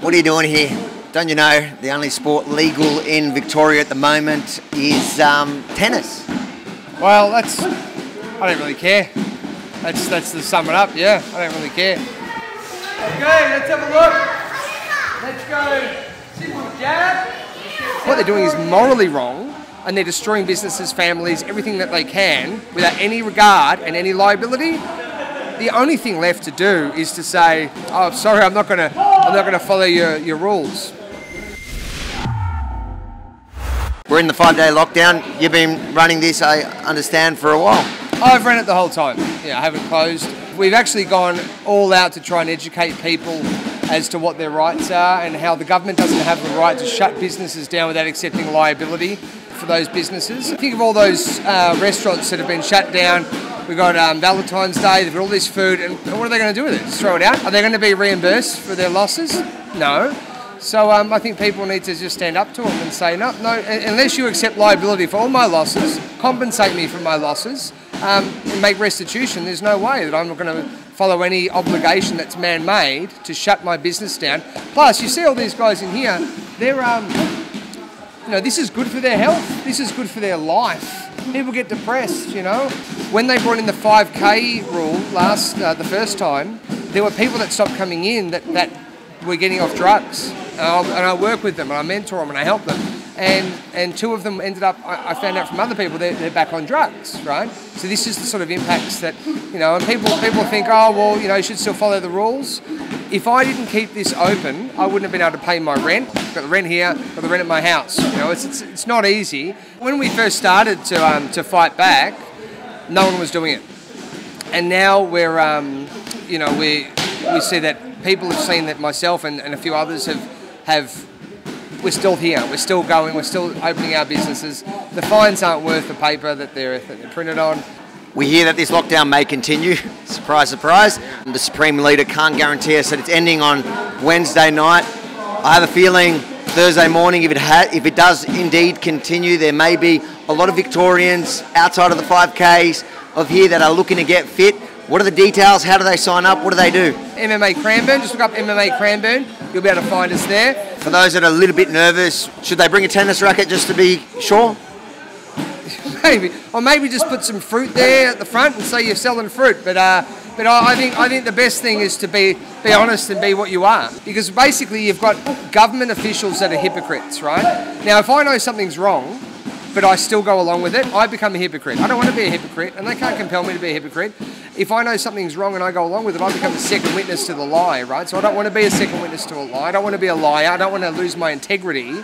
What are you doing here? Don't you know the only sport legal in Victoria at the moment is um, tennis? Well, that's. I don't really care. That's that's to sum it up. Yeah, I don't really care. Okay, let's have a look. Let's go. Simple jab. What they're doing is morally wrong, and they're destroying businesses, families, everything that they can without any regard and any liability. The only thing left to do is to say, "Oh, sorry, I'm not gonna, I'm not gonna follow your, your rules." We're in the five-day lockdown. You've been running this, I understand, for a while. I've run it the whole time. Yeah, I haven't closed. We've actually gone all out to try and educate people as to what their rights are and how the government doesn't have the right to shut businesses down without accepting liability for those businesses. Think of all those uh, restaurants that have been shut down. We've got um, Valentine's Day, they've got all this food, and what are they going to do with it? Just throw it out? Are they going to be reimbursed for their losses? No. So um, I think people need to just stand up to them and say, no, no, unless you accept liability for all my losses, compensate me for my losses, um, and make restitution, there's no way that I'm going to follow any obligation that's man-made to shut my business down. Plus, you see all these guys in here, they're, um, you know, this is good for their health. This is good for their life. People get depressed, you know. When they brought in the 5K rule last, uh, the first time, there were people that stopped coming in that, that were getting off drugs. And I, and I work with them and I mentor them and I help them. And, and two of them ended up, I, I found out from other people, they're, they're back on drugs, right? So this is the sort of impacts that, you know, and people, people think, oh, well, you know, you should still follow the rules. If I didn't keep this open, I wouldn't have been able to pay my rent. I've got the rent here, got the rent at my house. You know, it's, it's, it's not easy. When we first started to, um, to fight back, no one was doing it. And now we're, um, you know, we, we see that people have seen that myself and, and a few others have, have we're still here. We're still going. We're still opening our businesses. The fines aren't worth the paper that they're, that they're printed on. We hear that this lockdown may continue. Surprise, surprise. The Supreme Leader can't guarantee us that it's ending on Wednesday night. I have a feeling Thursday morning, if it ha- if it does indeed continue, there may be a lot of Victorians outside of the 5Ks of here that are looking to get fit. What are the details? How do they sign up? What do they do? MMA Cranbourne. Just look up MMA Cranbourne. You'll be able to find us there. For those that are a little bit nervous, should they bring a tennis racket just to be sure? Maybe, or maybe just put some fruit there at the front and say you're selling fruit. But uh, but I, think I think the best thing is to be be honest and be what you are, because basically you've got government officials that are hypocrites, right? Now, if I know something's wrong, but I still go along with it, I become a hypocrite. I don't want to be a hypocrite, and they can't compel me to be a hypocrite. If I know something's wrong and I go along with it, I become a second witness to the lie, right? So I don't want to be a second witness to a lie. I don't want to be a liar. I don't want to lose my integrity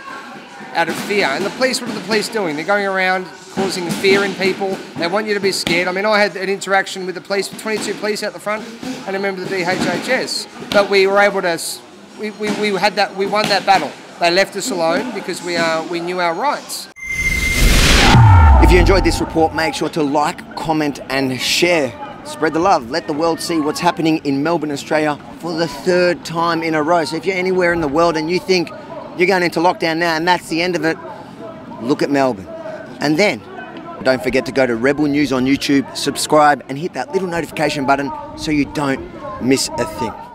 out of fear. And the police, what are the police doing? They're going around causing fear in people. They want you to be scared. I mean, I had an interaction with the police, 22 police out the front, and a member of the DHHS. But we were able to, we, we, we had that, we won that battle. They left us alone because we, uh, we knew our rights. If you enjoyed this report, make sure to like, comment, and share. Spread the love. Let the world see what's happening in Melbourne, Australia for the third time in a row. So if you're anywhere in the world and you think you're going into lockdown now and that's the end of it, look at Melbourne. And then don't forget to go to Rebel News on YouTube, subscribe, and hit that little notification button so you don't miss a thing.